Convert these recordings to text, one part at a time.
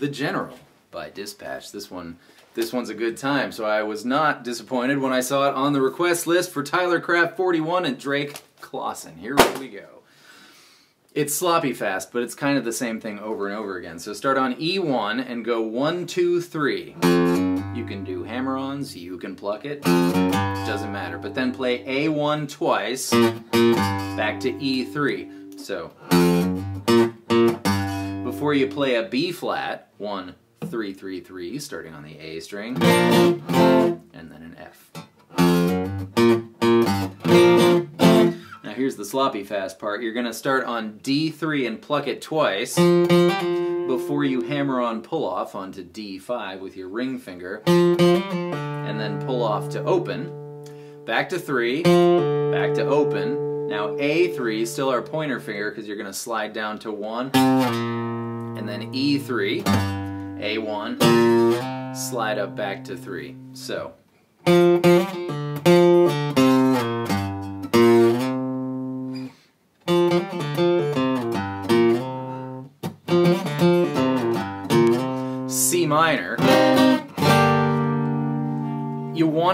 The General by Dispatch. This one this one's a good time, so I was not disappointed when I saw it on the request list for Tyler Craft 41 and Drake Clausen. Here we go. It's sloppy fast, but it's kind of the same thing over and over again. So start on E1 and go one, two, three. You can do hammer-ons, you can pluck it, doesn't matter. But then play A1 twice, back to E3. So, before you play a B flat, one, three, three, three, starting on the A string, and then an F. Now here's the sloppy fast part. You're going to start on D3 and pluck it twice before you hammer on pull off onto D5 with your ring finger, and then pull off to open. Back to 3, back to open. Now A3, still our pointer finger because you're going to slide down to 1, and then E3, A1, slide up back to 3. So. C minor.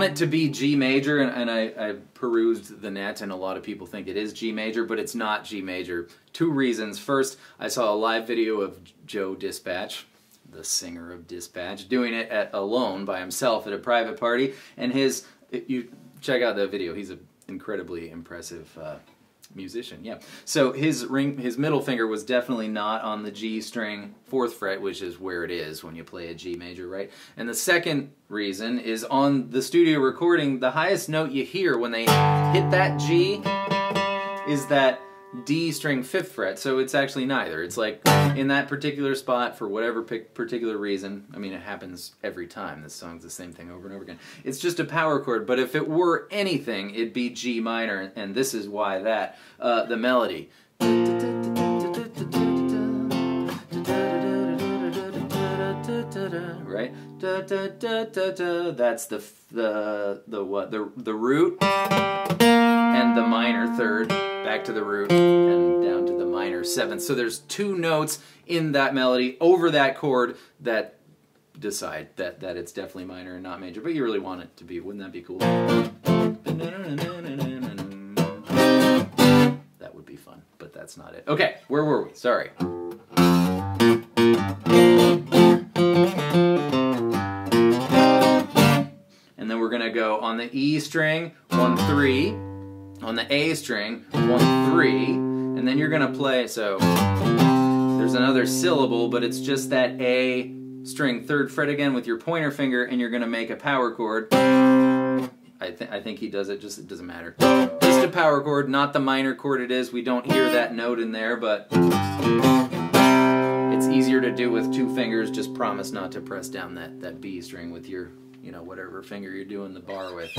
Want it to be G major, and, and I, I, perused the net, and a lot of people think it is G major, but it's not G major. Two reasons. First, I saw a live video of Joe Dispatch, the singer of Dispatch, doing it at alone by himself at a private party, and his you check out the video. He's an incredibly impressive uh, musician. Yeah. So his ring, his middle finger was definitely not on the G string fourth fret, which is where it is when you play a G major, right? And the second reason is on the studio recording, the highest note you hear when they hit that G is that D string fifth fret, so it's actually neither. It's like in that particular spot for whatever particular reason. I mean, it happens every time. This song's the same thing over and over again. It's just a power chord, but if it were anything, it'd be G minor, and this is why that. Uh, the melody. Right? That's the the the what the the root and the minor third back to the root and down to the minor seventh. So there's two notes in that melody over that chord that decide that, that it's definitely minor and not major, but you really want it to be. Wouldn't that be cool? That would be fun, but that's not it. Okay, where were we? Sorry. And then we're to go on the E string, 1, 3, on the A string, one, three, and then you're gonna play, so there's another syllable, but it's just that A string third fret again with your pointer finger, and you're gonna make a power chord. I, th I think he does it, just it doesn't matter. Just a power chord, not the minor chord it is. We don't hear that note in there, but it's easier to do with two fingers. Just promise not to press down that, that B string with your, you know, whatever finger you're doing the bar with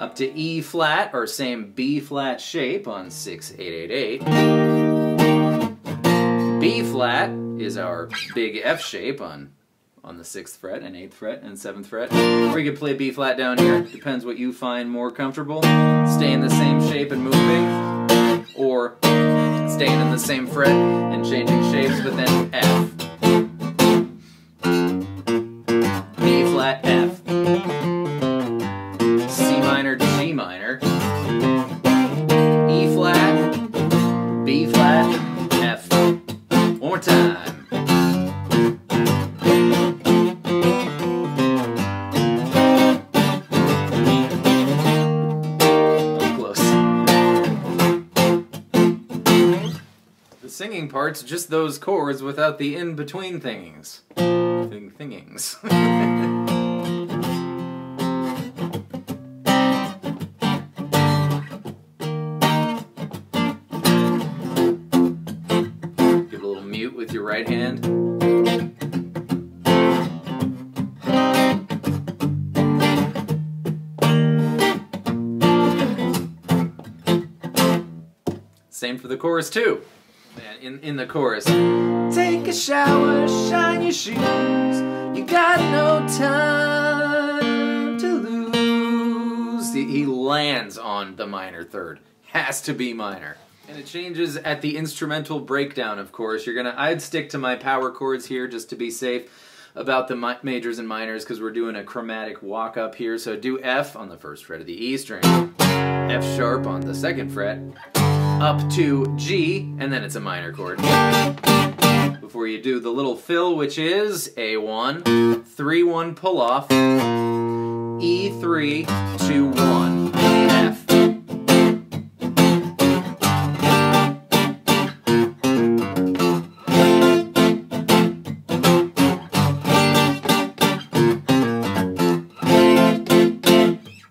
up to E flat, or same B flat shape on 6888. B flat is our big F shape on on the 6th fret and 8th fret and 7th fret. Or you could play B flat down here, depends what you find more comfortable. Stay in the same shape and moving, or staying in the same fret and changing shapes, but then F. B flat, F. singing part's just those chords without the in-between thingings. Thing thingings. Give a little mute with your right hand. Same for the chorus too in, in the chorus. Take a shower, shine your shoes. You got no time to lose. He, he lands on the minor third. Has to be minor. And it changes at the instrumental breakdown, of course. You're gonna, I'd stick to my power chords here just to be safe about the mi majors and minors because we're doing a chromatic walk up here. So do F on the first fret of the E string, F sharp on the second fret, up to G, and then it's a minor chord. Before you do the little fill, which is A1, 3-1 pull off, E3, 2-1, F.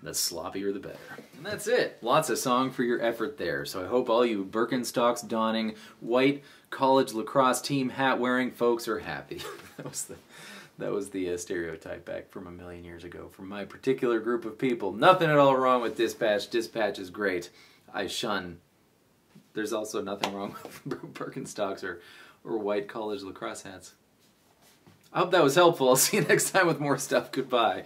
The sloppier the better. And that's it. Lots of song for your effort there. So I hope all you Birkenstocks donning, white college lacrosse team hat wearing folks are happy. that was the that was the uh, stereotype back from a million years ago from my particular group of people. Nothing at all wrong with Dispatch. Dispatch is great. I shun. There's also nothing wrong with Birkenstocks or or white college lacrosse hats. I hope that was helpful. I'll see you next time with more stuff. Goodbye.